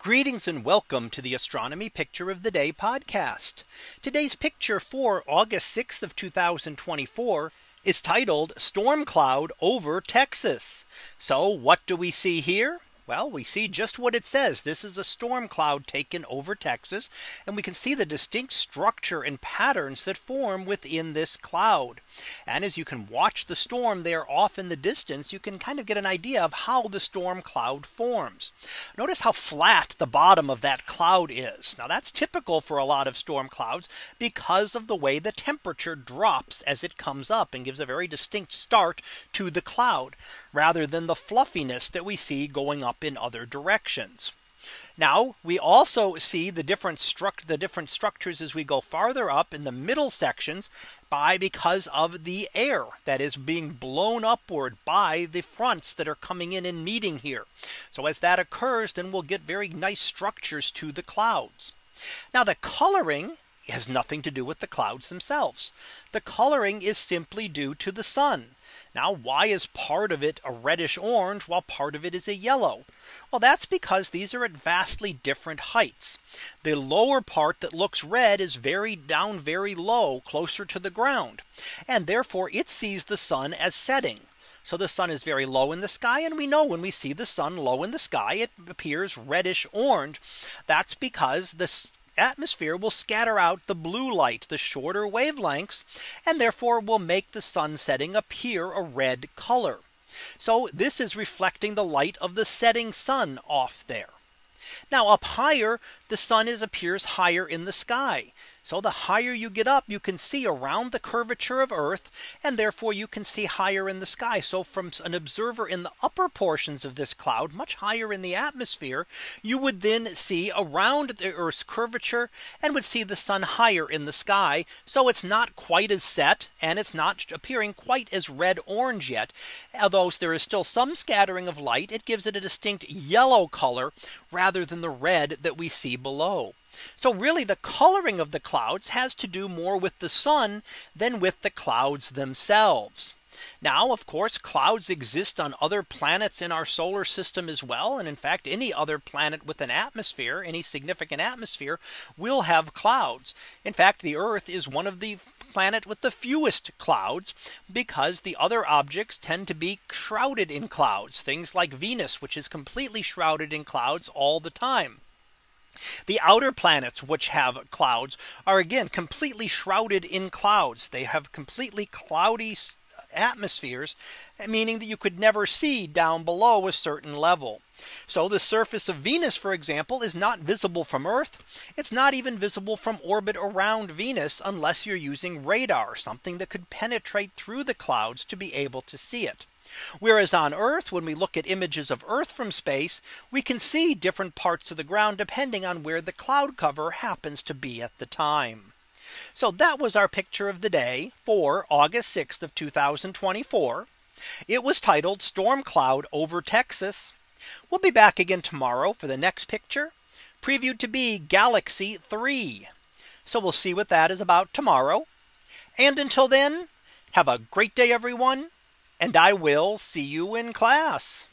Greetings and welcome to the Astronomy Picture of the Day podcast. Today's picture for August 6th of 2024 is titled Storm Cloud over Texas. So what do we see here? Well, we see just what it says. This is a storm cloud taken over Texas. And we can see the distinct structure and patterns that form within this cloud. And as you can watch the storm there off in the distance, you can kind of get an idea of how the storm cloud forms. Notice how flat the bottom of that cloud is. Now that's typical for a lot of storm clouds because of the way the temperature drops as it comes up and gives a very distinct start to the cloud rather than the fluffiness that we see going up in other directions. Now we also see the different struct the different structures as we go farther up in the middle sections by because of the air that is being blown upward by the fronts that are coming in and meeting here. So as that occurs, then we'll get very nice structures to the clouds. Now the coloring has nothing to do with the clouds themselves. The coloring is simply due to the sun. Now why is part of it a reddish orange while part of it is a yellow? Well that's because these are at vastly different heights. The lower part that looks red is very down very low closer to the ground. And therefore it sees the sun as setting. So the sun is very low in the sky. And we know when we see the sun low in the sky, it appears reddish orange. That's because the atmosphere will scatter out the blue light, the shorter wavelengths, and therefore will make the sun setting appear a red color. So this is reflecting the light of the setting sun off there. Now up higher, the sun is appears higher in the sky. So the higher you get up, you can see around the curvature of Earth, and therefore you can see higher in the sky. So from an observer in the upper portions of this cloud, much higher in the atmosphere, you would then see around the Earth's curvature and would see the sun higher in the sky. So it's not quite as set and it's not appearing quite as red orange yet. Although there is still some scattering of light, it gives it a distinct yellow color rather than the red that we see below. So really the coloring of the clouds has to do more with the sun than with the clouds themselves. Now, of course, clouds exist on other planets in our solar system as well. And in fact, any other planet with an atmosphere, any significant atmosphere will have clouds. In fact, the Earth is one of the planet with the fewest clouds because the other objects tend to be shrouded in clouds, things like Venus, which is completely shrouded in clouds all the time. The outer planets which have clouds are again completely shrouded in clouds. They have completely cloudy atmospheres, meaning that you could never see down below a certain level. So the surface of Venus, for example, is not visible from Earth. It's not even visible from orbit around Venus unless you're using radar, something that could penetrate through the clouds to be able to see it. Whereas on Earth, when we look at images of Earth from space, we can see different parts of the ground depending on where the cloud cover happens to be at the time. So that was our picture of the day for August 6th of 2024. It was titled Storm Cloud over Texas. We'll be back again tomorrow for the next picture previewed to be Galaxy 3. So we'll see what that is about tomorrow. And until then, have a great day, everyone and I will see you in class.